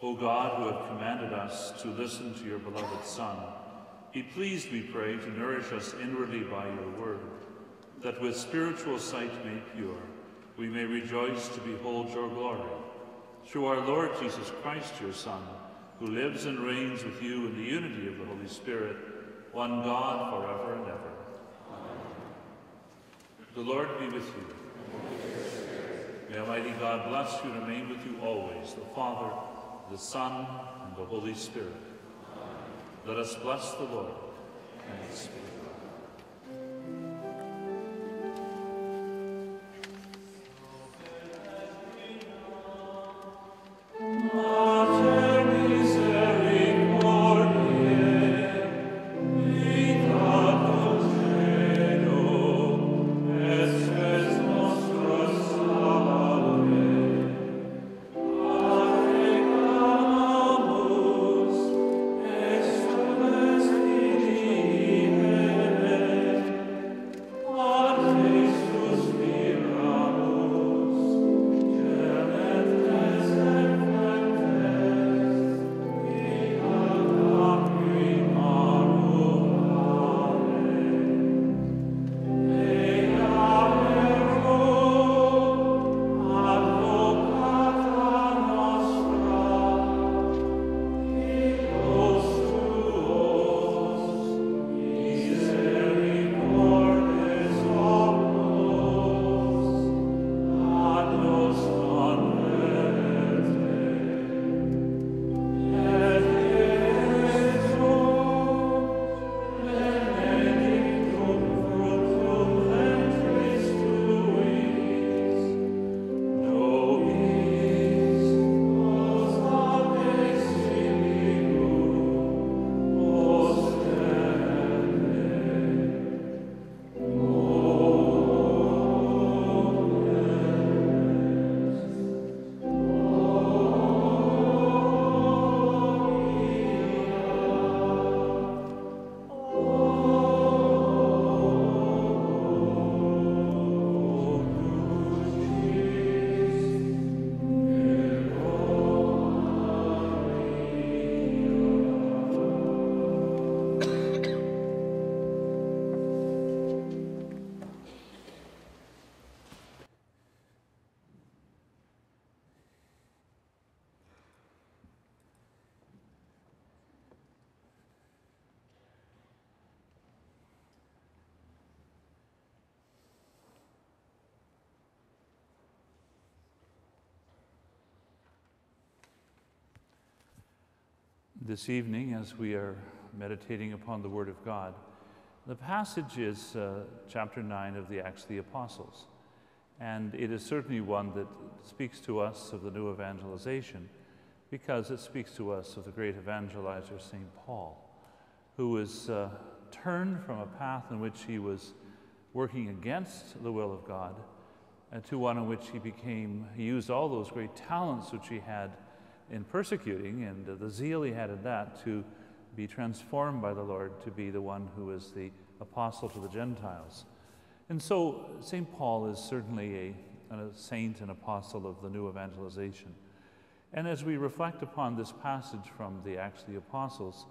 O God, who have commanded us to listen to your beloved Son, be pleased, we pray, to nourish us inwardly by your word, that with spiritual sight made pure, we may rejoice to behold your glory. Through our Lord Jesus Christ, your Son, who lives and reigns with you in the unity of the Holy Spirit, one God forever and ever. The Lord be with you. May Almighty God bless you and remain with you always, the Father, the Son, and the Holy Spirit. Let us bless the Lord and speak. This evening, as we are meditating upon the Word of God, the passage is uh, chapter 9 of the Acts of the Apostles. And it is certainly one that speaks to us of the new evangelization because it speaks to us of the great evangelizer, St. Paul, who was uh, turned from a path in which he was working against the will of God uh, to one in which he became, he used all those great talents which he had in persecuting and uh, the zeal he had in that to be transformed by the Lord to be the one who is the apostle to the Gentiles. And so St. Paul is certainly a, a saint and apostle of the new evangelization. And as we reflect upon this passage from the Acts of the Apostles,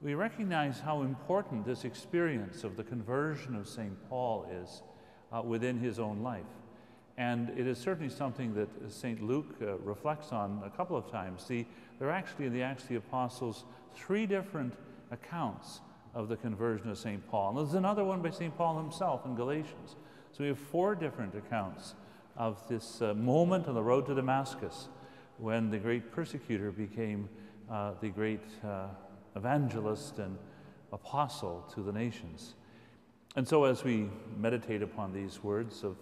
we recognize how important this experience of the conversion of St. Paul is uh, within his own life. And it is certainly something that St. Luke uh, reflects on a couple of times. See, there are actually in the Acts of the Apostles three different accounts of the conversion of St. Paul. And there's another one by St. Paul himself in Galatians. So we have four different accounts of this uh, moment on the road to Damascus when the great persecutor became uh, the great uh, evangelist and apostle to the nations. And so, as we meditate upon these words of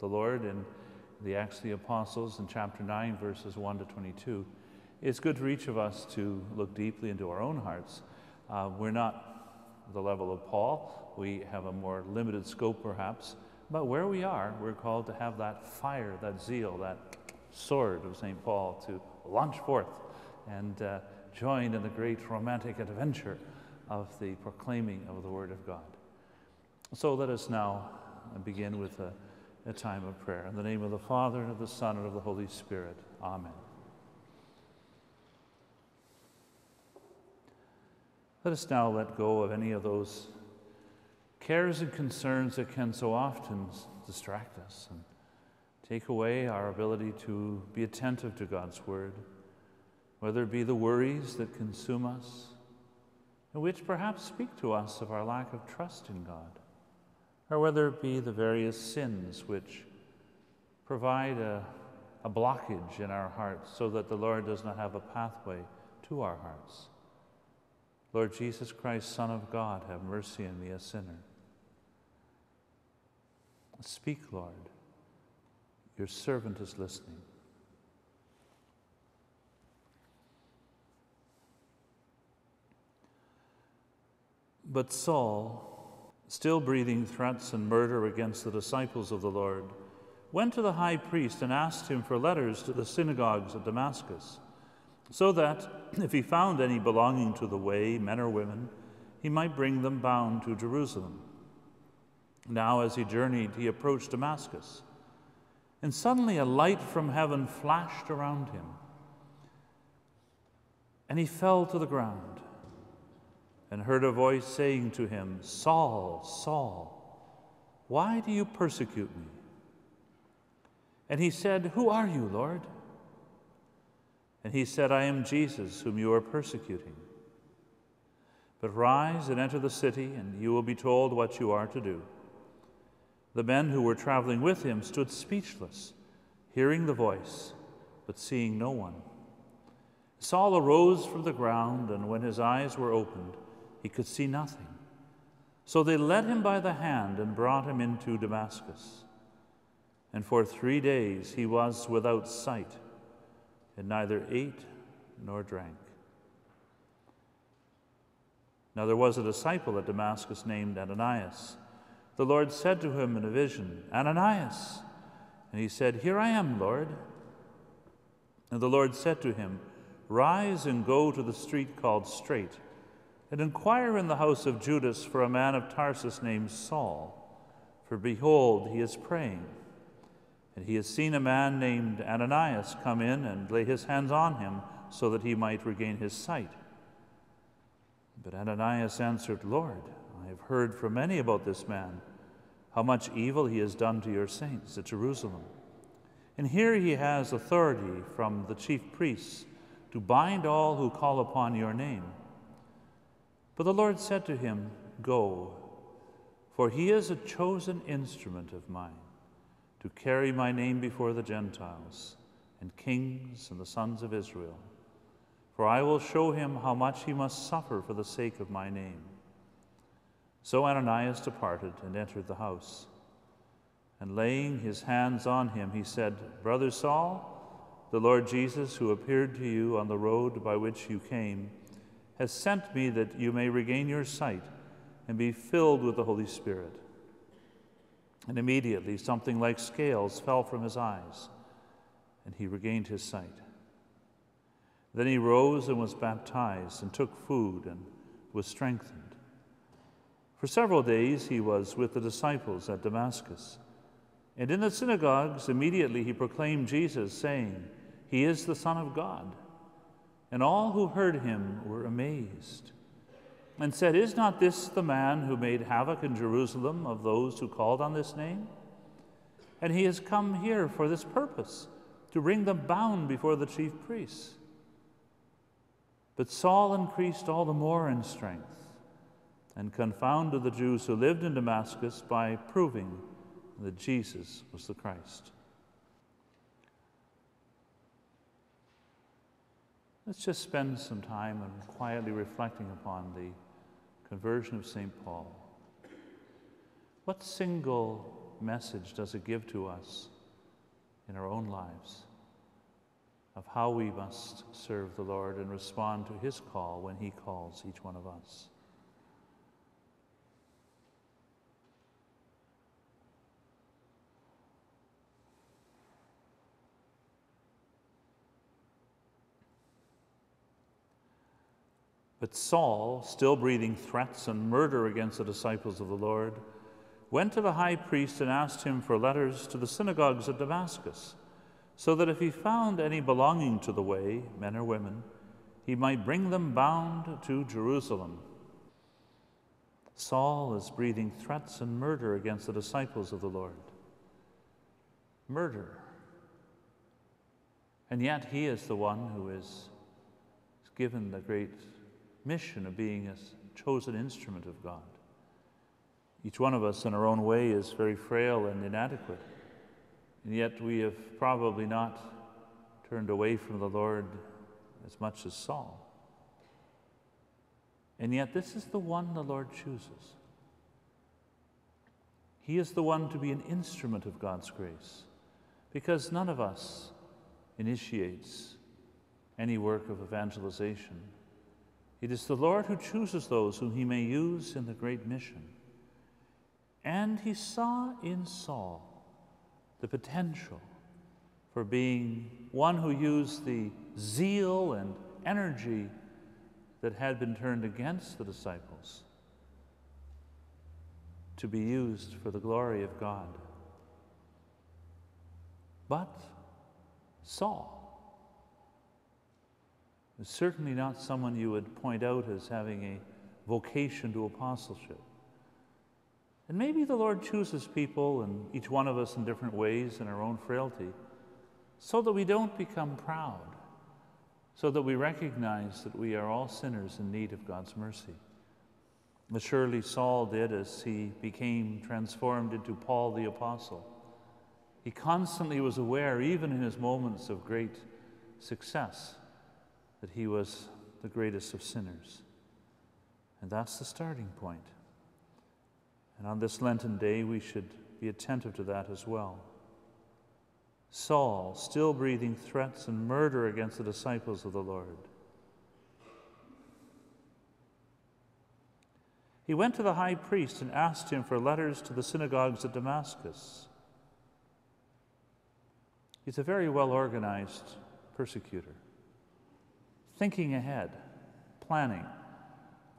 the Lord in the Acts of the Apostles in chapter 9, verses 1 to 22, it's good for each of us to look deeply into our own hearts. Uh, we're not the level of Paul, we have a more limited scope perhaps, but where we are, we're called to have that fire, that zeal, that sword of St. Paul to launch forth and uh, join in the great romantic adventure of the proclaiming of the Word of God. So let us now begin with a, a time of prayer. In the name of the Father, and of the Son, and of the Holy Spirit. Amen. Let us now let go of any of those cares and concerns that can so often distract us and take away our ability to be attentive to God's Word, whether it be the worries that consume us, and which perhaps speak to us of our lack of trust in God, or whether it be the various sins which provide a, a blockage in our hearts so that the Lord does not have a pathway to our hearts. Lord Jesus Christ, Son of God, have mercy on me, a sinner. Speak, Lord. Your servant is listening. But Saul, still breathing threats and murder against the disciples of the Lord, went to the high priest and asked him for letters to the synagogues of Damascus, so that, if he found any belonging to the way, men or women, he might bring them bound to Jerusalem. Now, as he journeyed, he approached Damascus, and suddenly a light from heaven flashed around him, and he fell to the ground and heard a voice saying to him, Saul, Saul, why do you persecute me? And he said, Who are you, Lord? And he said, I am Jesus, whom you are persecuting. But rise and enter the city, and you will be told what you are to do. The men who were traveling with him stood speechless, hearing the voice, but seeing no one. Saul arose from the ground, and when his eyes were opened, he could see nothing. So they led him by the hand and brought him into Damascus. And for three days he was without sight, and neither ate nor drank. Now there was a disciple at Damascus named Ananias. The Lord said to him in a vision, Ananias. And he said, Here I am, Lord. And the Lord said to him, Rise and go to the street called Straight and inquire in the house of Judas for a man of Tarsus named Saul. For behold, he is praying. And he has seen a man named Ananias come in and lay his hands on him so that he might regain his sight. But Ananias answered, Lord, I have heard from many about this man, how much evil he has done to your saints at Jerusalem. And here he has authority from the chief priests to bind all who call upon your name. But the Lord said to him, Go, for he is a chosen instrument of mine to carry my name before the Gentiles and kings and the sons of Israel. For I will show him how much he must suffer for the sake of my name. So Ananias departed and entered the house. And laying his hands on him, he said, Brother Saul, the Lord Jesus, who appeared to you on the road by which you came, has sent me that you may regain your sight and be filled with the Holy Spirit. And immediately something like scales fell from his eyes, and he regained his sight. Then he rose and was baptized, and took food, and was strengthened. For several days he was with the disciples at Damascus. And in the synagogues, immediately he proclaimed Jesus, saying, He is the Son of God. And all who heard him were amazed and said, Is not this the man who made havoc in Jerusalem of those who called on this name? And he has come here for this purpose, to bring them bound before the chief priests. But Saul increased all the more in strength and confounded the Jews who lived in Damascus by proving that Jesus was the Christ. Let's just spend some time and quietly reflecting upon the conversion of St. Paul. What single message does it give to us in our own lives of how we must serve the Lord and respond to his call when he calls each one of us. But Saul, still breathing threats and murder against the disciples of the Lord, went to the high priest and asked him for letters to the synagogues of Damascus, so that if he found any belonging to the way, men or women, he might bring them bound to Jerusalem. Saul is breathing threats and murder against the disciples of the Lord. Murder. And yet he is the one who is given the great mission of being a chosen instrument of God. Each one of us, in our own way, is very frail and inadequate. And yet we have probably not turned away from the Lord as much as Saul. And yet, this is the one the Lord chooses. He is the one to be an instrument of God's grace, because none of us initiates any work of evangelization it is the Lord who chooses those whom he may use in the great mission. And he saw in Saul the potential for being one who used the zeal and energy that had been turned against the disciples to be used for the glory of God. But Saul, certainly not someone you would point out as having a vocation to apostleship. And maybe the Lord chooses people, and each one of us in different ways in our own frailty, so that we don't become proud, so that we recognize that we are all sinners in need of God's mercy. As surely Saul did as he became transformed into Paul the Apostle. He constantly was aware, even in his moments of great success, that he was the greatest of sinners. And that's the starting point. And on this Lenten day, we should be attentive to that as well. Saul, still breathing threats and murder against the disciples of the Lord. He went to the high priest and asked him for letters to the synagogues at Damascus. He's a very well organized persecutor thinking ahead, planning.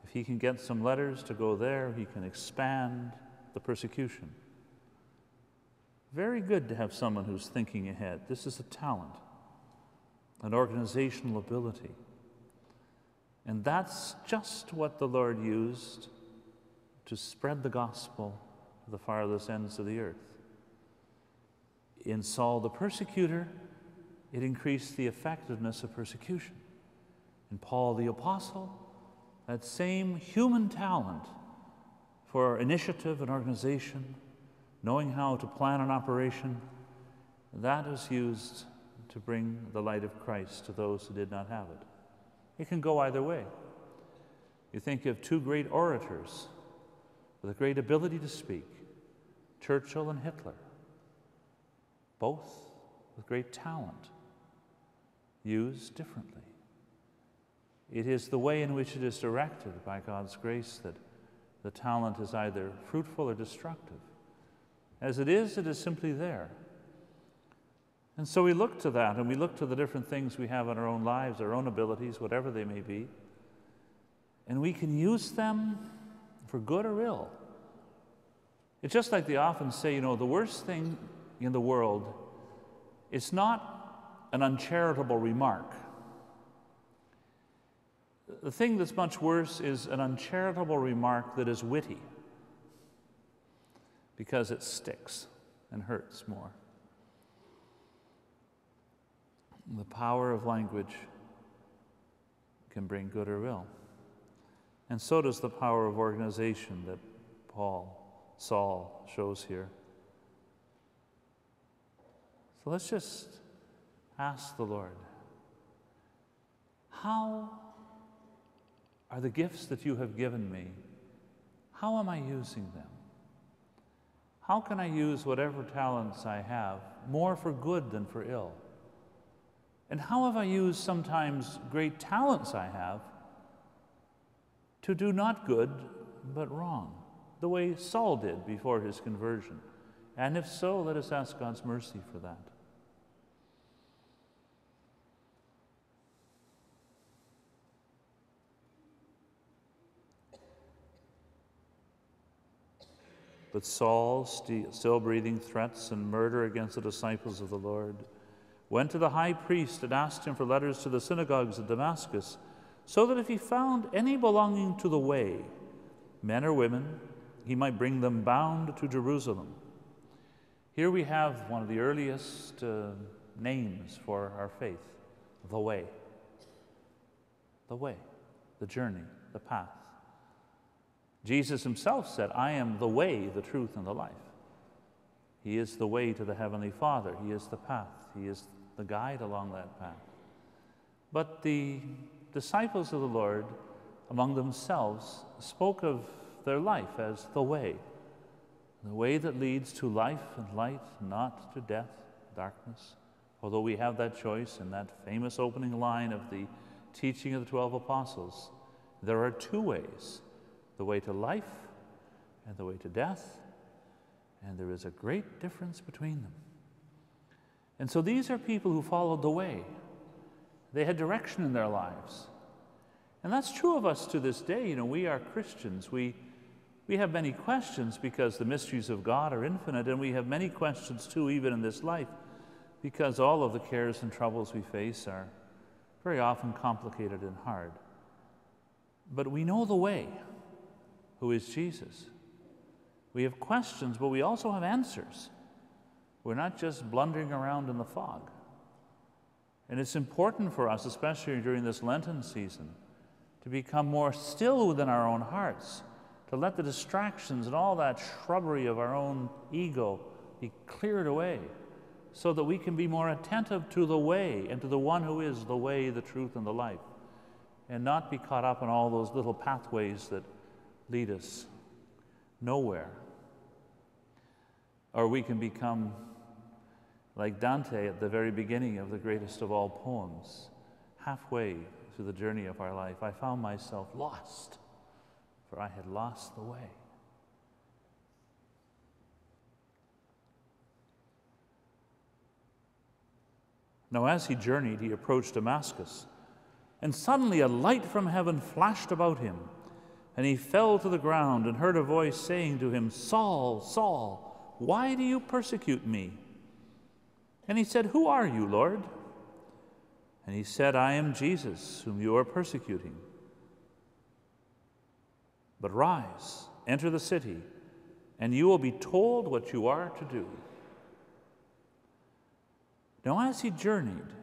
If he can get some letters to go there, he can expand the persecution. Very good to have someone who's thinking ahead. This is a talent, an organizational ability. And that's just what the Lord used to spread the gospel to the farthest ends of the earth. In Saul the persecutor, it increased the effectiveness of persecution. And Paul the Apostle, that same human talent for initiative and organization, knowing how to plan an operation, that is used to bring the light of Christ to those who did not have it. It can go either way. You think of two great orators with a great ability to speak Churchill and Hitler, both with great talent, used differently. It is the way in which it is directed by God's grace that the talent is either fruitful or destructive. As it is, it is simply there. And so we look to that and we look to the different things we have in our own lives, our own abilities, whatever they may be, and we can use them for good or ill. It's just like they often say, you know, the worst thing in the world is not an uncharitable remark the thing that's much worse is an uncharitable remark that is witty because it sticks and hurts more. The power of language can bring good or ill. And so does the power of organization that Paul, Saul shows here. So let's just ask the Lord how are the gifts that you have given me. How am I using them? How can I use whatever talents I have more for good than for ill? And how have I used sometimes great talents I have to do not good, but wrong, the way Saul did before his conversion? And if so, let us ask God's mercy for that. But Saul, still breathing threats and murder against the disciples of the Lord, went to the high priest and asked him for letters to the synagogues of Damascus, so that if he found any belonging to the way, men or women, he might bring them bound to Jerusalem. Here we have one of the earliest uh, names for our faith the way. The way, the journey, the path. Jesus himself said, I am the way, the truth, and the life. He is the way to the Heavenly Father. He is the path. He is the guide along that path. But the disciples of the Lord, among themselves, spoke of their life as the way, the way that leads to life and light, not to death, darkness. Although we have that choice in that famous opening line of the teaching of the 12 apostles, there are two ways the way to life and the way to death, and there is a great difference between them. And so these are people who followed the way. They had direction in their lives. And that's true of us to this day. You know, we are Christians. We, we have many questions because the mysteries of God are infinite, and we have many questions too, even in this life, because all of the cares and troubles we face are very often complicated and hard. But we know the way who is Jesus. We have questions, but we also have answers. We're not just blundering around in the fog. And it's important for us, especially during this Lenten season, to become more still within our own hearts, to let the distractions and all that shrubbery of our own ego be cleared away, so that we can be more attentive to the way and to the one who is the way, the truth, and the life, and not be caught up in all those little pathways that lead us nowhere. Or we can become like Dante at the very beginning of the greatest of all poems, halfway through the journey of our life. I found myself lost, for I had lost the way. Now, as he journeyed, he approached Damascus, and suddenly a light from heaven flashed about him. And he fell to the ground and heard a voice saying to him, Saul, Saul, why do you persecute me? And he said, Who are you, Lord? And he said, I am Jesus, whom you are persecuting. But rise, enter the city, and you will be told what you are to do. Now, as he journeyed,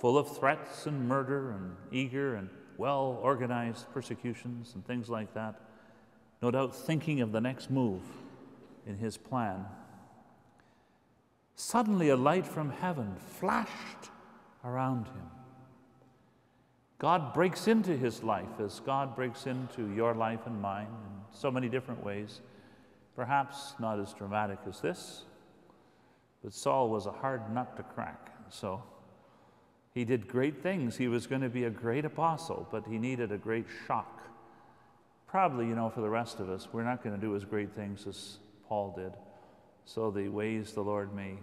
full of threats and murder and eager and well organized persecutions and things like that, no doubt thinking of the next move in his plan. Suddenly, a light from heaven flashed around him. God breaks into his life as God breaks into your life and mine in so many different ways. Perhaps not as dramatic as this, but Saul was a hard nut to crack. So he did great things. He was going to be a great apostle, but he needed a great shock. Probably, you know, for the rest of us, we're not going to do as great things as Paul did. So the ways the Lord may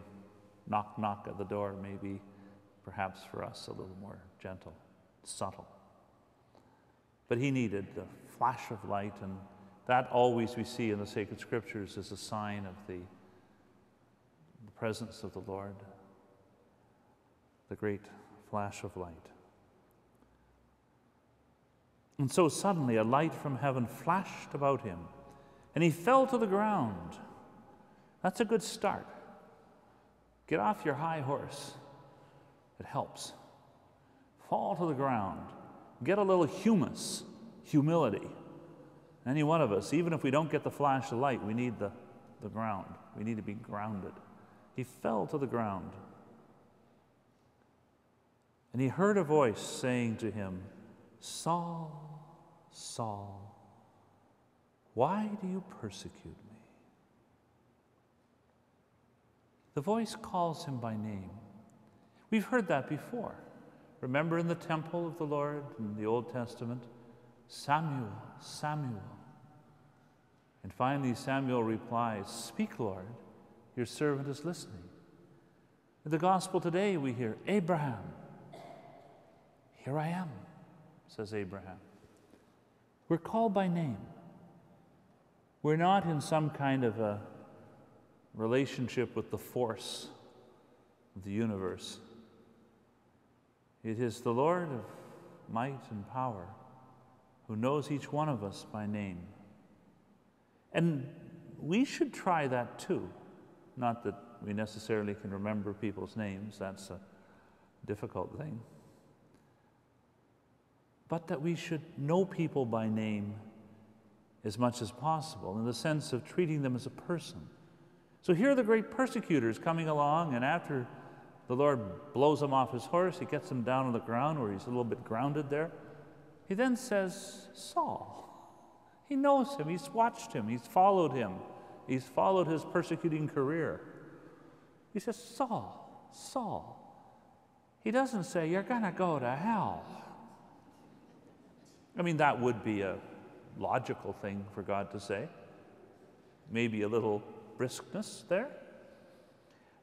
knock, knock at the door may be perhaps for us a little more gentle, subtle. But he needed the flash of light, and that always we see in the sacred scriptures is a sign of the, the presence of the Lord, the great flash of light. And so suddenly a light from heaven flashed about him, and he fell to the ground. That's a good start. Get off your high horse. It helps. Fall to the ground. Get a little humus, humility. Any one of us, even if we don't get the flash of light, we need the, the ground. We need to be grounded. He fell to the ground. And he heard a voice saying to him, Saul, Saul, why do you persecute me? The voice calls him by name. We've heard that before. Remember in the temple of the Lord in the Old Testament? Samuel, Samuel. And finally, Samuel replies, Speak, Lord, your servant is listening. In the gospel today, we hear, Abraham, here I am, says Abraham. We're called by name. We're not in some kind of a relationship with the force of the universe. It is the Lord of might and power who knows each one of us by name. And we should try that too. Not that we necessarily can remember people's names, that's a difficult thing. But that we should know people by name as much as possible in the sense of treating them as a person. So here are the great persecutors coming along, and after the Lord blows him off his horse, he gets him down on the ground where he's a little bit grounded there. He then says, Saul. He knows him, he's watched him, he's followed him, he's followed his persecuting career. He says, Saul, Saul. He doesn't say, You're going to go to hell. I mean, that would be a logical thing for God to say. Maybe a little briskness there.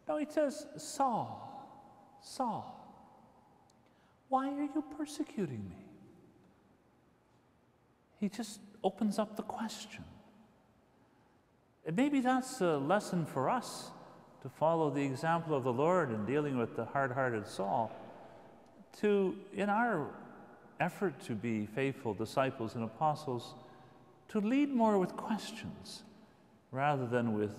No, he says, Saul, Saul, why are you persecuting me? He just opens up the question. And maybe that's a lesson for us to follow the example of the Lord in dealing with the hard hearted Saul, to, in our effort to be faithful disciples and apostles, to lead more with questions rather than with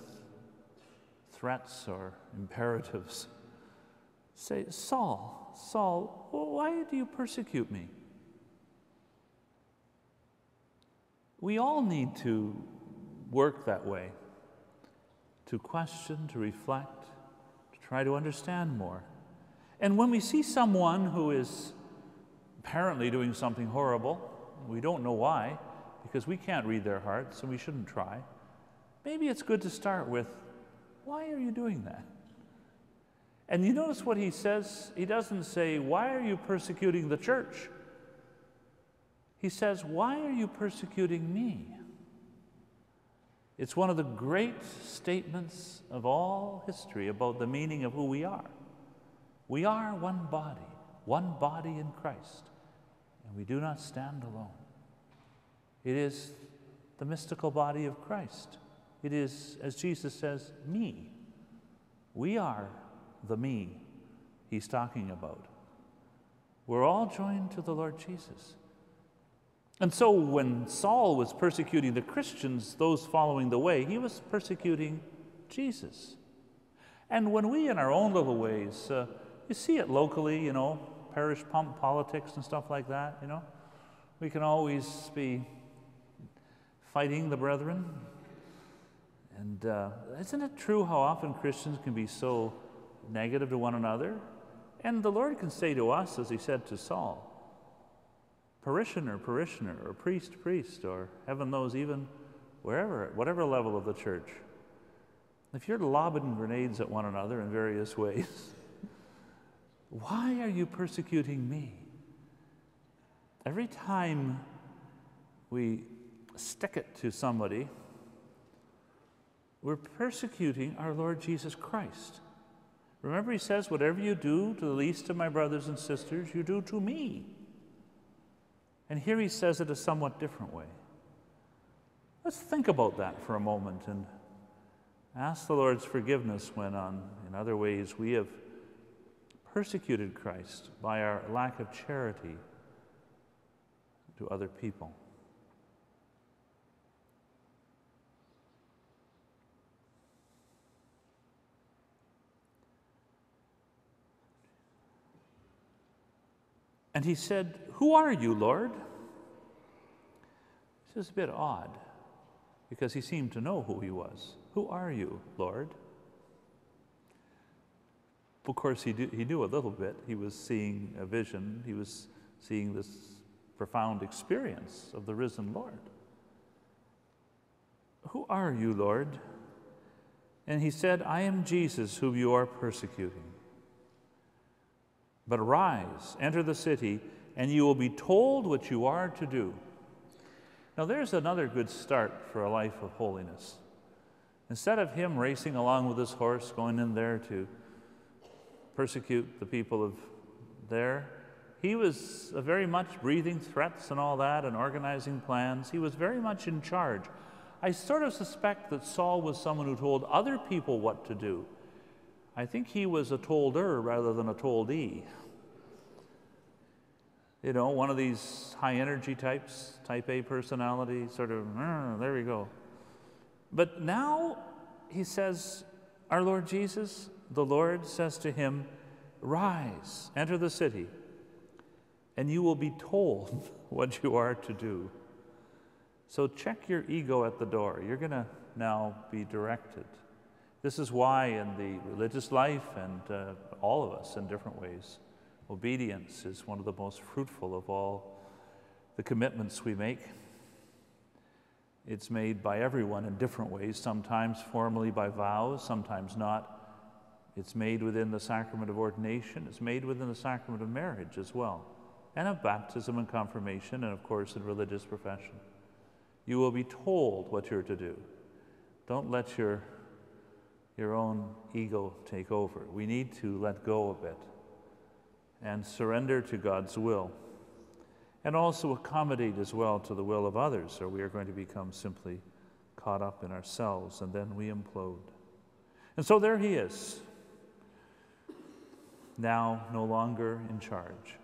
threats or imperatives. Say, Saul, Saul, why do you persecute me? We all need to work that way to question, to reflect, to try to understand more. And when we see someone who is apparently doing something horrible, we don't know why, because we can't read their hearts and we shouldn't try. Maybe it's good to start with, Why are you doing that? And you notice what he says? He doesn't say, Why are you persecuting the church? He says, Why are you persecuting me? It's one of the great statements of all history about the meaning of who we are. We are one body, one body in Christ, and we do not stand alone. It is the mystical body of Christ. It is, as Jesus says, me. We are the me he's talking about. We're all joined to the Lord Jesus. And so when Saul was persecuting the Christians, those following the way, he was persecuting Jesus. And when we, in our own little ways, uh, you see it locally, you know, parish pump politics and stuff like that, you know, we can always be fighting the brethren. And uh, isn't it true how often Christians can be so negative to one another? And the Lord can say to us, as he said to Saul, parishioner, parishioner, or priest, priest, or heaven knows even wherever, whatever level of the church. If you're lobbing grenades at one another in various ways, why are you persecuting me? Every time we stick it to somebody, we're persecuting our Lord Jesus Christ. Remember, he says, Whatever you do to the least of my brothers and sisters, you do to me. And here he says it a somewhat different way. Let's think about that for a moment and ask the Lord's forgiveness when, on, in other ways, we have persecuted Christ by our lack of charity to other people. And he said, Who are you, Lord? This is a bit odd because he seemed to know who he was. Who are you, Lord? Of course, he, he knew a little bit. He was seeing a vision, he was seeing this profound experience of the risen Lord. Who are you, Lord? And he said, I am Jesus whom you are persecuting. But arise, enter the city, and you will be told what you are to do. Now, there's another good start for a life of holiness. Instead of him racing along with his horse, going in there to persecute the people of there, he was very much breathing threats and all that and organizing plans. He was very much in charge. I sort of suspect that Saul was someone who told other people what to do. I think he was a tolder rather than a toldee. You know, one of these high energy types, type A personality, sort of, ah, there we go. But now he says, Our Lord Jesus, the Lord says to him, Rise, enter the city, and you will be told what you are to do. So check your ego at the door. You're going to now be directed. This is why, in the religious life and uh, all of us in different ways, obedience is one of the most fruitful of all the commitments we make. It's made by everyone in different ways, sometimes formally by vows, sometimes not. It's made within the sacrament of ordination, it's made within the sacrament of marriage as well, and of baptism and confirmation, and of course in religious profession. You will be told what you're to do. Don't let your, your own ego take over. We need to let go a bit and surrender to God's will, and also accommodate as well to the will of others, or we are going to become simply caught up in ourselves and then we implode. And so there he is, now no longer in charge.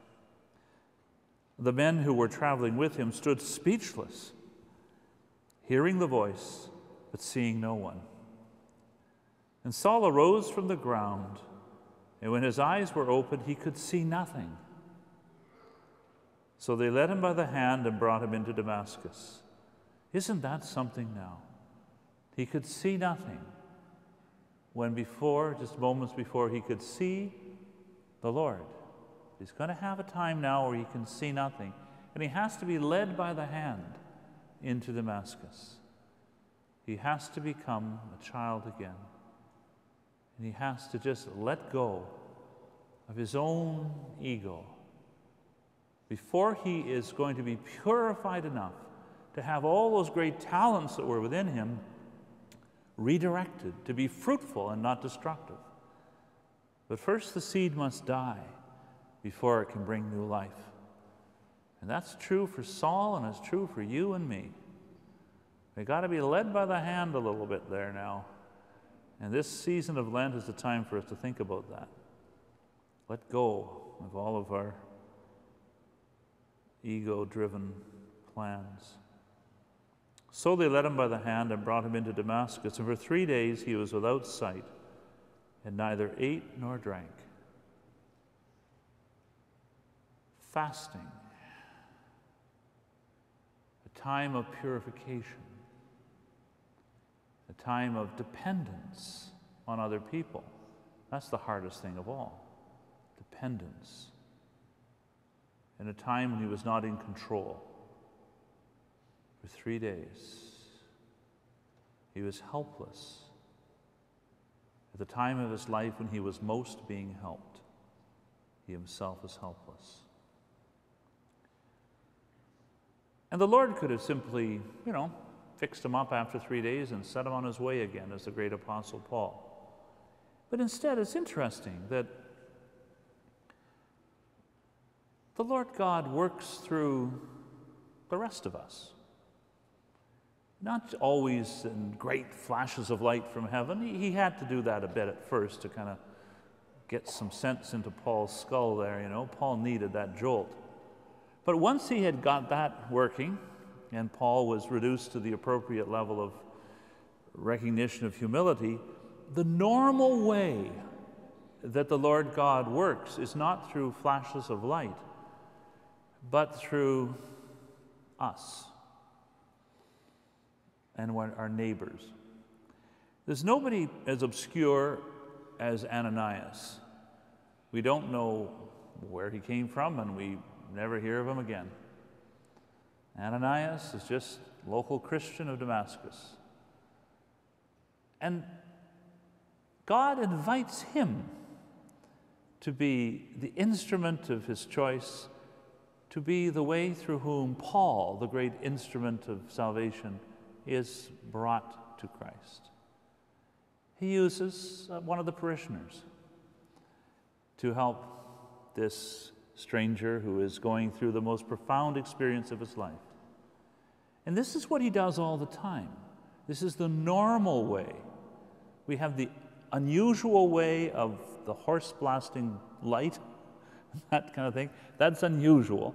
The men who were traveling with him stood speechless, hearing the voice, but seeing no one. And Saul arose from the ground, and when his eyes were opened, he could see nothing. So they led him by the hand and brought him into Damascus. Isn't that something now? He could see nothing when before, just moments before, he could see the Lord. He's going to have a time now where he can see nothing, and he has to be led by the hand into Damascus. He has to become a child again. And he has to just let go of his own ego before he is going to be purified enough to have all those great talents that were within him redirected to be fruitful and not destructive. But first, the seed must die before it can bring new life. And that's true for Saul, and it's true for you and me. We got to be led by the hand a little bit there now. And this season of Lent is the time for us to think about that. Let go of all of our ego driven plans. So they led him by the hand and brought him into Damascus, and for three days he was without sight and neither ate nor drank. Fasting, a time of purification, a time of dependence on other people. That's the hardest thing of all dependence. In a time when he was not in control for three days, he was helpless at the time of his life when he was most being helped, he himself is helpless. And the Lord could have simply, you know, fixed him up after three days and set him on his way again as the great apostle Paul. But instead, it's interesting that the Lord God works through the rest of us not always in great flashes of light from heaven. He, he had to do that a bit at first to kind of get some sense into Paul's skull there, you know. Paul needed that jolt. But once he had got that working, and Paul was reduced to the appropriate level of recognition of humility, the normal way that the Lord God works is not through flashes of light, but through us and our neighbors. There's nobody as obscure as Ananias. We don't know where he came from, and we never hear of him again. Ananias is just local Christian of Damascus. And God invites him to be the instrument of his choice, to be the way through whom Paul, the great instrument of salvation, is brought to Christ. He uses uh, one of the parishioners to help this stranger who is going through the most profound experience of his life. And this is what he does all the time. This is the normal way. We have the unusual way of the horse blasting light, that kind of thing. That's unusual,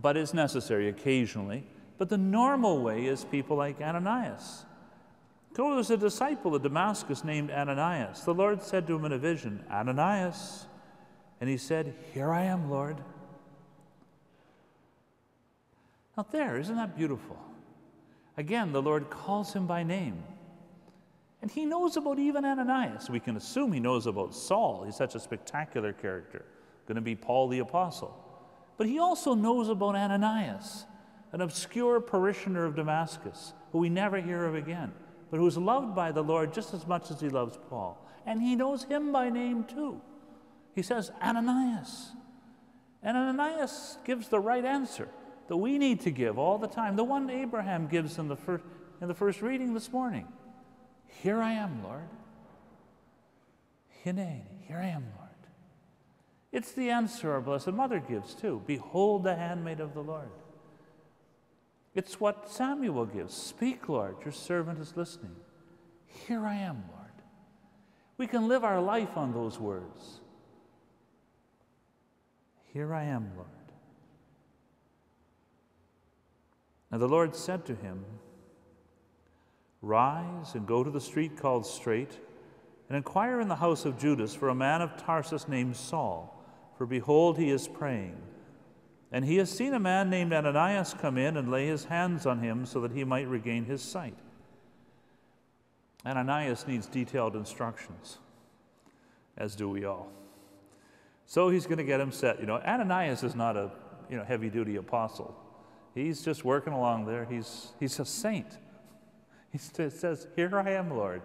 but it's necessary occasionally. But the normal way is people like Ananias. There was a disciple of Damascus named Ananias. The Lord said to him in a vision, Ananias. And he said, Here I am, Lord. Now, there, isn't that beautiful? Again, the Lord calls him by name. And he knows about even Ananias. We can assume he knows about Saul. He's such a spectacular character, going to be Paul the Apostle. But he also knows about Ananias, an obscure parishioner of Damascus, who we never hear of again, but who's loved by the Lord just as much as he loves Paul. And he knows him by name too. He says, Ananias. And Ananias gives the right answer that we need to give all the time, the one Abraham gives in the first, in the first reading this morning. Here I am, Lord. Hineni, here I am, Lord. It's the answer our Blessed Mother gives too. Behold the handmaid of the Lord. It's what Samuel gives. Speak, Lord, your servant is listening. Here I am, Lord. We can live our life on those words. Here I am, Lord. And the Lord said to him, Rise and go to the street called Straight, and inquire in the house of Judas for a man of Tarsus named Saul, for behold, he is praying. And he has seen a man named Ananias come in and lay his hands on him so that he might regain his sight. Ananias needs detailed instructions, as do we all. So he's going to get him set. You know, Ananias is not a you know, heavy duty apostle. He's just working along there. He's, he's a saint. He says, Here I am, Lord.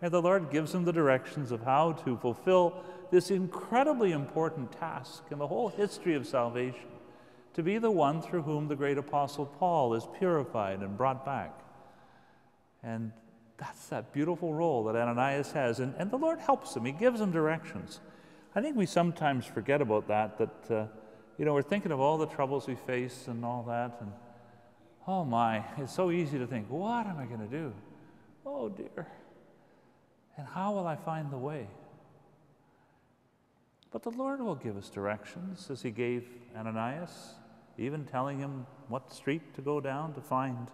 And the Lord gives him the directions of how to fulfill this incredibly important task in the whole history of salvation to be the one through whom the great apostle Paul is purified and brought back. And that's that beautiful role that Ananias has. And, and the Lord helps him, He gives him directions. I think we sometimes forget about that, that. Uh, you know, we're thinking of all the troubles we face and all that, and oh my, it's so easy to think, what am I going to do? Oh dear. And how will I find the way? But the Lord will give us directions as He gave Ananias, even telling him what street to go down to find.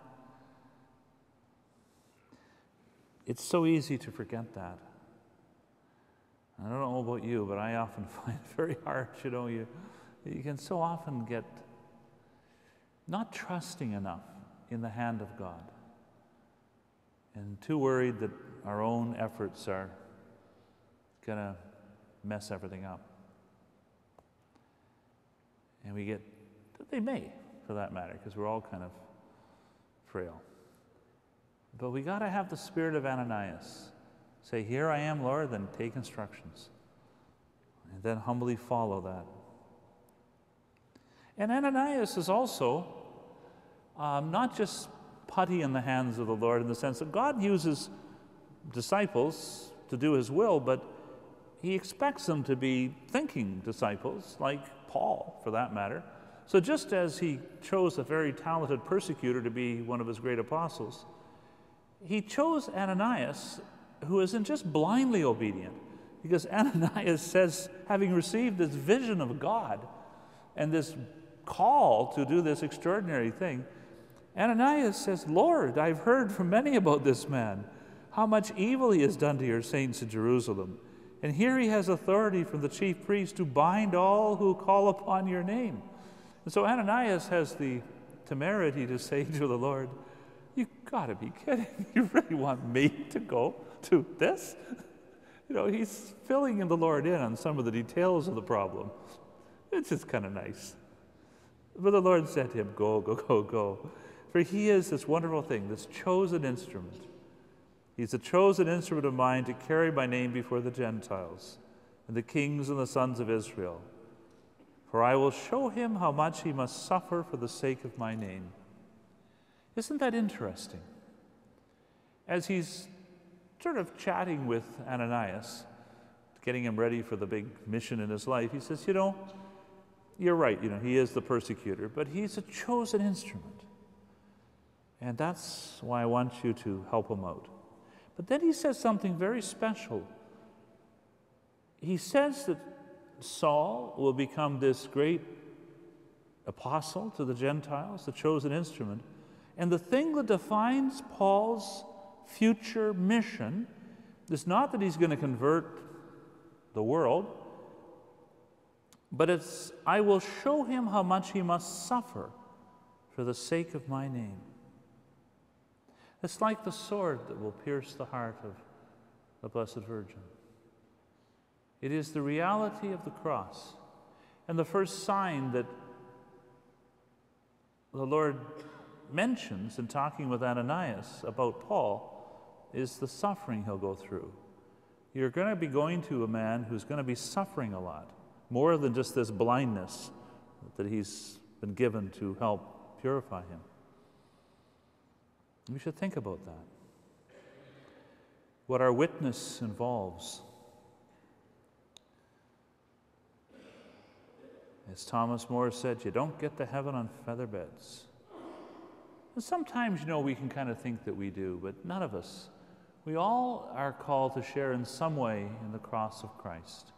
It's so easy to forget that. I don't know about you, but I often find it very hard. You know, you you can so often get not trusting enough in the hand of God and too worried that our own efforts are going to mess everything up. And we get, they may for that matter, because we're all kind of frail. But we got to have the spirit of Ananias. Say, Here I am, Lord, then take instructions. And then humbly follow that. And Ananias is also um, not just putty in the hands of the Lord in the sense that God uses disciples to do his will, but he expects them to be thinking disciples, like Paul, for that matter. So, just as he chose a very talented persecutor to be one of his great apostles, he chose Ananias, who isn't just blindly obedient, because Ananias says, having received this vision of God and this call to do this extraordinary thing. Ananias says, Lord, I've heard from many about this man, how much evil he has done to your saints in Jerusalem. And here he has authority from the chief priest to bind all who call upon your name. And so Ananias has the temerity to say to the Lord, You gotta be kidding. You really want me to go to this? You know, he's filling the Lord in on some of the details of the problem. It's just kind of nice. But the Lord said to him, Go, go, go, go. For he is this wonderful thing, this chosen instrument. He's a chosen instrument of mine to carry my name before the Gentiles, and the kings and the sons of Israel. For I will show him how much he must suffer for the sake of my name. Isn't that interesting? As he's sort of chatting with Ananias, getting him ready for the big mission in his life, he says, You know, you're right, you know, he is the persecutor, but he's a chosen instrument. And that's why I want you to help him out. But then he says something very special he says that Saul will become this great apostle to the Gentiles, the chosen instrument. And the thing that defines Paul's future mission is not that he's going to convert the world, but it's, I will show him how much he must suffer for the sake of my name. It's like the sword that will pierce the heart of the Blessed Virgin. It is the reality of the cross. And the first sign that the Lord mentions in talking with Ananias about Paul is the suffering he'll go through. You're going to be going to a man who's going to be suffering a lot, more than just this blindness that he's been given to help purify him. We should think about that. What our witness involves As Thomas More said, you don't get to heaven on feather beds. And sometimes, you know, we can kind of think that we do, but none of us. We all are called to share in some way in the cross of Christ.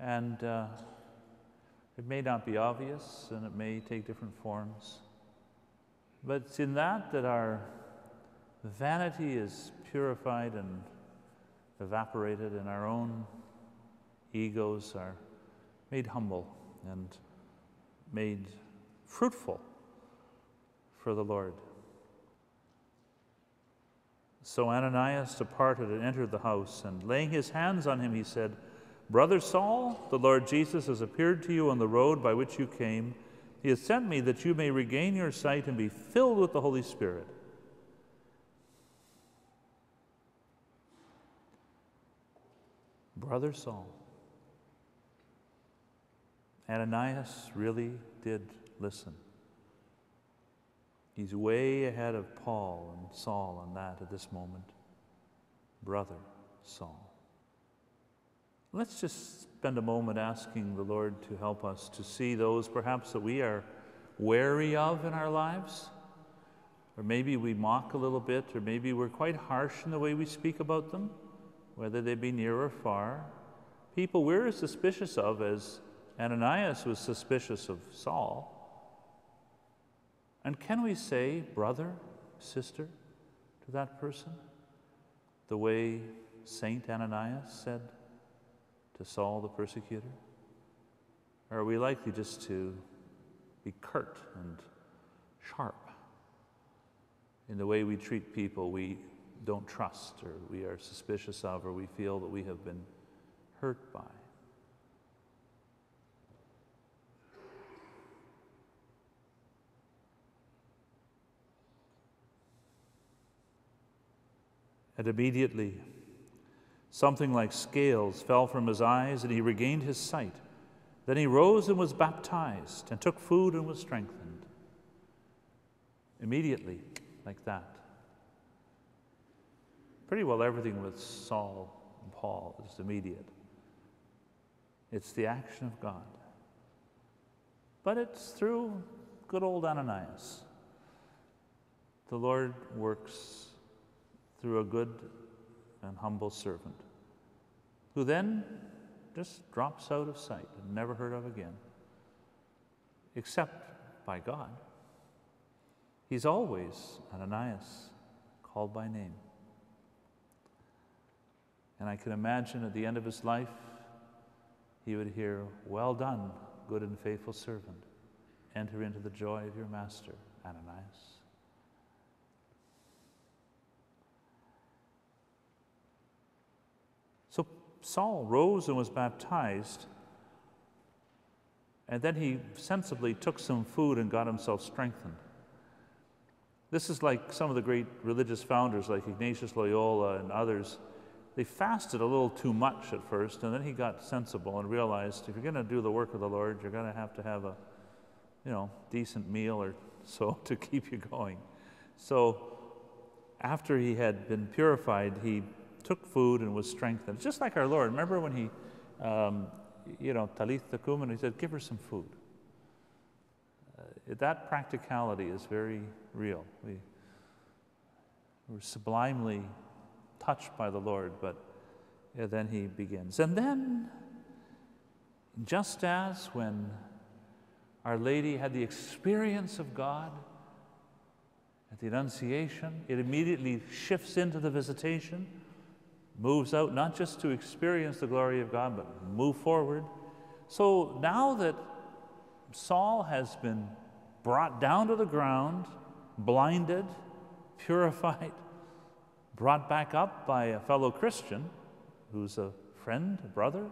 And uh, it may not be obvious and it may take different forms. But it's in that that our vanity is purified and evaporated, and our own egos are made humble and made fruitful for the Lord. So Ananias departed and entered the house, and laying his hands on him, he said, Brother Saul, the Lord Jesus has appeared to you on the road by which you came. He has sent me that you may regain your sight and be filled with the Holy Spirit. Brother Saul. Ananias really did listen. He's way ahead of Paul and Saul on that at this moment. Brother Saul. Let's just spend a moment asking the Lord to help us to see those perhaps that we are wary of in our lives. Or maybe we mock a little bit, or maybe we're quite harsh in the way we speak about them, whether they be near or far. People we're suspicious of as Ananias was suspicious of Saul. And can we say brother, sister to that person? The way Saint Ananias said to Saul the persecutor? Or are we likely just to be curt and sharp in the way we treat people we don't trust or we are suspicious of or we feel that we have been hurt by? And immediately, something like scales fell from his eyes, and he regained his sight. Then he rose and was baptized, and took food and was strengthened. Immediately, like that. Pretty well everything with Saul and Paul is immediate. It's the action of God. But it's through good old Ananias. The Lord works through a good and humble servant who then just drops out of sight and never heard of again, except by God. He's always Ananias, called by name. And I can imagine at the end of his life, he would hear, Well done, good and faithful servant. Enter into the joy of your master, Ananias. So Saul rose and was baptized, and then he sensibly took some food and got himself strengthened. This is like some of the great religious founders, like Ignatius Loyola and others. they fasted a little too much at first, and then he got sensible and realized if you're going to do the work of the Lord, you're going to have to have a, you know, decent meal or so to keep you going. So after he had been purified, he took food and was strengthened, just like our Lord. Remember when he, um, you know, Talitha kum, and he said, "Give her some food." Uh, that practicality is very real. We, we're sublimely touched by the Lord, but yeah, then he begins. And then, just as when Our Lady had the experience of God at the Annunciation, it immediately shifts into the visitation, moves out not just to experience the glory of God, but move forward. So now that Saul has been brought down to the ground, blinded, purified, brought back up by a fellow Christian who's a friend, a brother,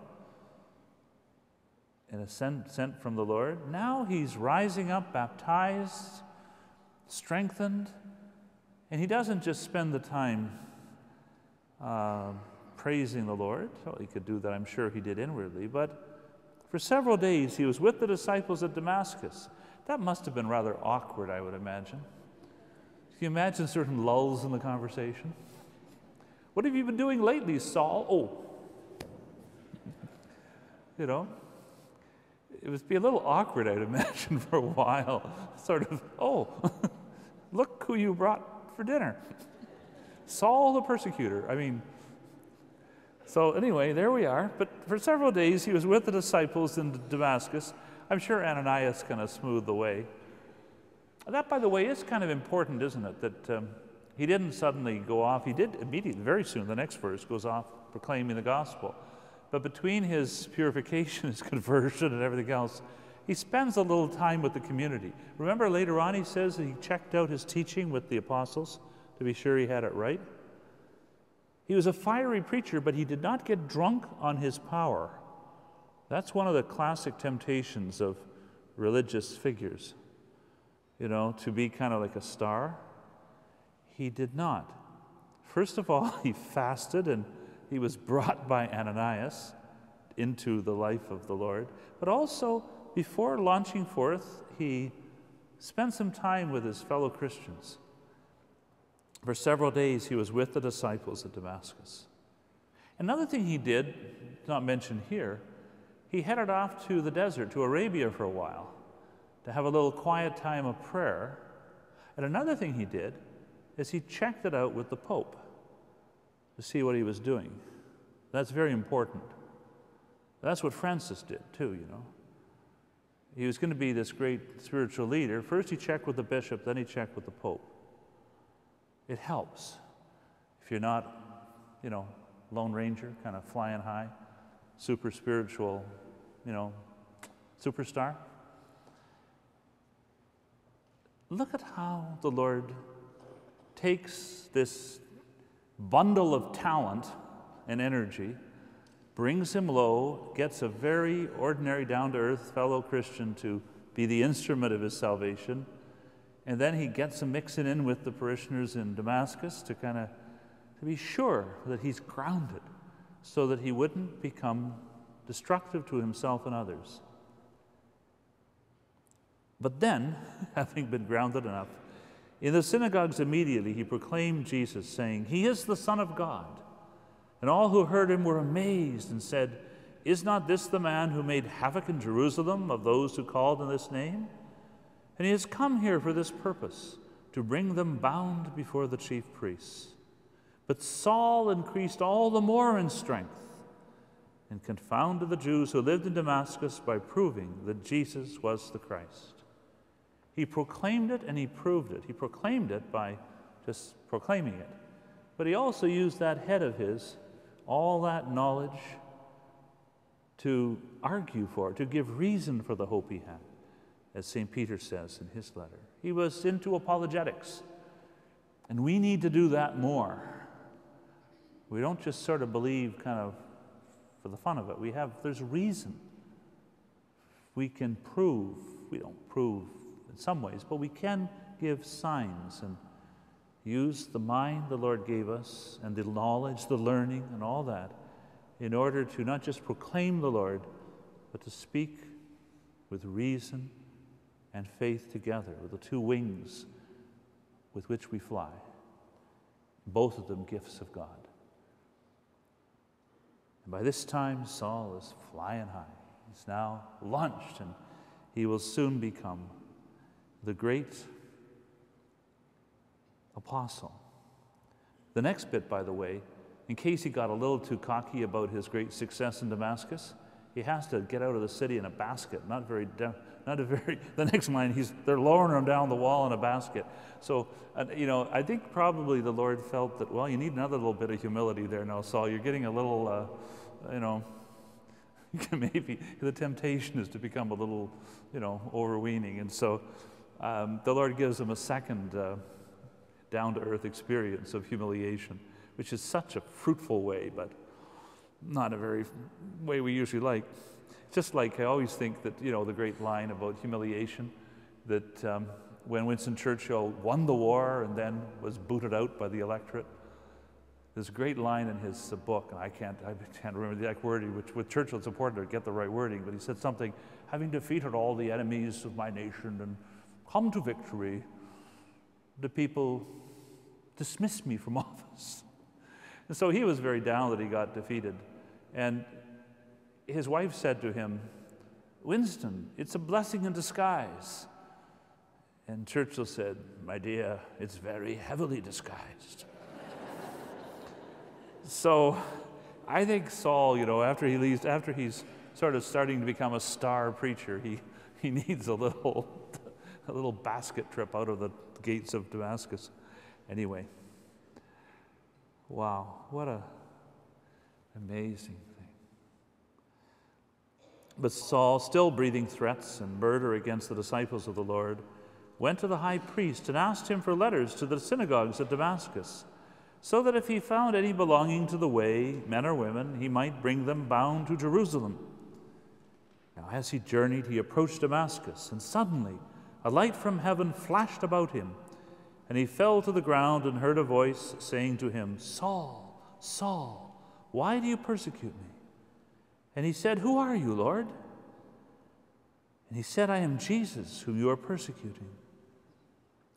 and a sent, sent from the Lord. Now he's rising up, baptized, strengthened, and he doesn't just spend the time uh, praising the Lord. Well, he could do that, I'm sure he did inwardly, but for several days he was with the disciples at Damascus. That must have been rather awkward, I would imagine. Can you imagine certain lulls in the conversation? What have you been doing lately, Saul? Oh. you know, it would be a little awkward, I'd imagine, for a while. Sort of, oh, look who you brought for dinner. Saul the persecutor. I mean, so anyway, there we are. But for several days, he was with the disciples in Damascus. I'm sure Ananias kind of smoothed the way. That, by the way, is kind of important, isn't it? That um, he didn't suddenly go off. He did immediately, very soon, the next verse goes off proclaiming the gospel. But between his purification, his conversion, and everything else, he spends a little time with the community. Remember later on, he says that he checked out his teaching with the apostles to be sure he had it right. He was a fiery preacher, but he did not get drunk on his power. That's one of the classic temptations of religious figures, you know, to be kind of like a star. He did not. First of all, he fasted and he was brought by Ananias into the life of the Lord. But also, before launching forth, he spent some time with his fellow Christians. For several days, he was with the disciples at Damascus. Another thing he did, not mentioned here, he headed off to the desert, to Arabia for a while, to have a little quiet time of prayer. And another thing he did is he checked it out with the Pope to see what he was doing. That's very important. That's what Francis did too, you know. He was going to be this great spiritual leader. First, he checked with the bishop, then he checked with the Pope. It helps if you're not, you know, Lone Ranger, kind of flying high, super spiritual, you know, superstar. Look at how the Lord takes this bundle of talent and energy, brings him low, gets a very ordinary, down to earth fellow Christian to be the instrument of his salvation, and then he gets him mixing in with the parishioners in Damascus to kind of to be sure that he's grounded so that he wouldn't become destructive to himself and others. But then, having been grounded enough, in the synagogues immediately he proclaimed Jesus, saying, He is the Son of God. And all who heard him were amazed and said, Is not this the man who made havoc in Jerusalem of those who called in this name? And he has come here for this purpose, to bring them bound before the chief priests. But Saul increased all the more in strength and confounded the Jews who lived in Damascus by proving that Jesus was the Christ. He proclaimed it and he proved it. He proclaimed it by just proclaiming it. But he also used that head of his, all that knowledge, to argue for, to give reason for the hope he had, as St. Peter says in his letter. He was into apologetics. And we need to do that more. We don't just sort of believe kind of for the fun of it. We have, there's reason. We can prove, we don't prove in some ways, but we can give signs. And use the mind the Lord gave us and the knowledge, the learning, and all that in order to not just proclaim the Lord, but to speak with reason and faith together, with the two wings with which we fly. Both of them gifts of God. And by this time, Saul is flying high. He's now launched, and he will soon become the great apostle. The next bit, by the way, in case he got a little too cocky about his great success in Damascus, he has to get out of the city in a basket. Not very, not a very. The next line, he's they're lowering him down the wall in a basket. So, uh, you know, I think probably the Lord felt that well, you need another little bit of humility there now, Saul. You're getting a little, uh, you know, maybe the temptation is to become a little, you know, overweening, and so um, the Lord gives him a second uh, down-to-earth experience of humiliation which is such a fruitful way, but not a very way we usually like. Just like I always think that, you know, the great line about humiliation, that um, when Winston Churchill won the war and then was booted out by the electorate, there's a great line in his book, and I can't, I can't remember the exact wording, which with Churchill it's important to get the right wording, but he said something, having defeated all the enemies of my nation and come to victory, the people dismissed me from office. And so he was very down that he got defeated. And his wife said to him, Winston, it's a blessing in disguise. And Churchill said, My dear, it's very heavily disguised. so I think Saul, you know, after he leaves, after he's sort of starting to become a star preacher, he, he needs a little, a little basket trip out of the gates of Damascus. Anyway. Wow, what a amazing. But Saul, still breathing threats and murder against the disciples of the Lord, went to the high priest and asked him for letters to the synagogues at Damascus, so that if he found any belonging to the way, men or women, he might bring them bound to Jerusalem. Now, as he journeyed, he approached Damascus, and suddenly a light from heaven flashed about him. And he fell to the ground and heard a voice saying to him, Saul, Saul, why do you persecute me? And he said, Who are you, Lord? And he said, I am Jesus, whom you are persecuting.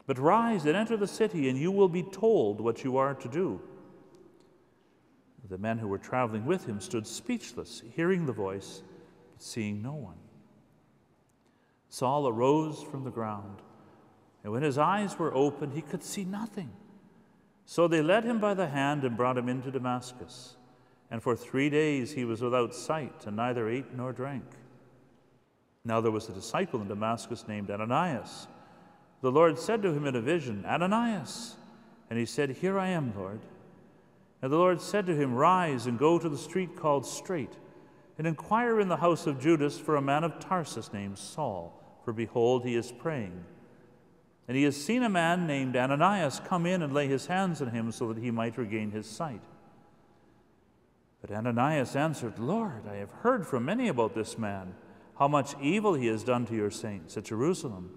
But rise and enter the city, and you will be told what you are to do. The men who were traveling with him stood speechless, hearing the voice, but seeing no one. Saul arose from the ground and when his eyes were opened, he could see nothing. So they led him by the hand and brought him into Damascus. And for three days he was without sight, and neither ate nor drank. Now there was a disciple in Damascus named Ananias. The Lord said to him in a vision, Ananias. And he said, Here I am, Lord. And the Lord said to him, Rise and go to the street called Straight, and inquire in the house of Judas for a man of Tarsus named Saul, for behold, he is praying. And he has seen a man named Ananias come in and lay his hands on him so that he might regain his sight. But Ananias answered, Lord, I have heard from many about this man, how much evil he has done to your saints at Jerusalem.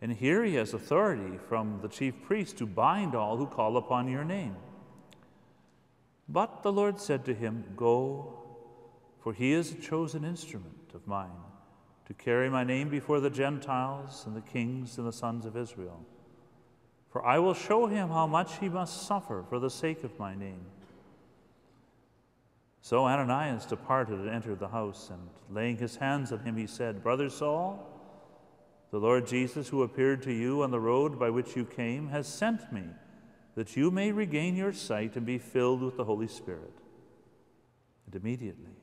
And here he has authority from the chief priest to bind all who call upon your name. But the Lord said to him, Go, for he is a chosen instrument of mine to carry my name before the Gentiles and the kings and the sons of Israel. For I will show him how much he must suffer for the sake of my name. So Ananias departed and entered the house, and laying his hands on him, he said, Brother Saul, the Lord Jesus, who appeared to you on the road by which you came, has sent me that you may regain your sight and be filled with the Holy Spirit. And immediately,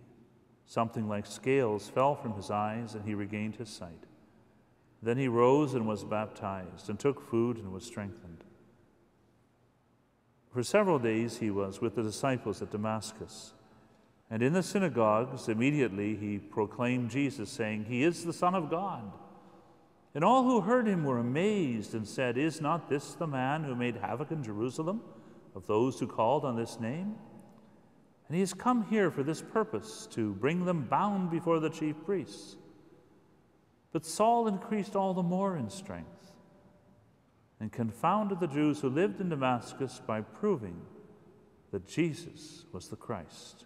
Something like scales fell from his eyes, and he regained his sight. Then he rose and was baptized, and took food and was strengthened. For several days he was with the disciples at Damascus. And in the synagogues, immediately he proclaimed Jesus, saying, He is the Son of God. And all who heard him were amazed and said, Is not this the man who made havoc in Jerusalem of those who called on this name? And he has come here for this purpose, to bring them bound before the chief priests. But Saul increased all the more in strength. and confounded the Jews who lived in Damascus by proving that Jesus was the Christ.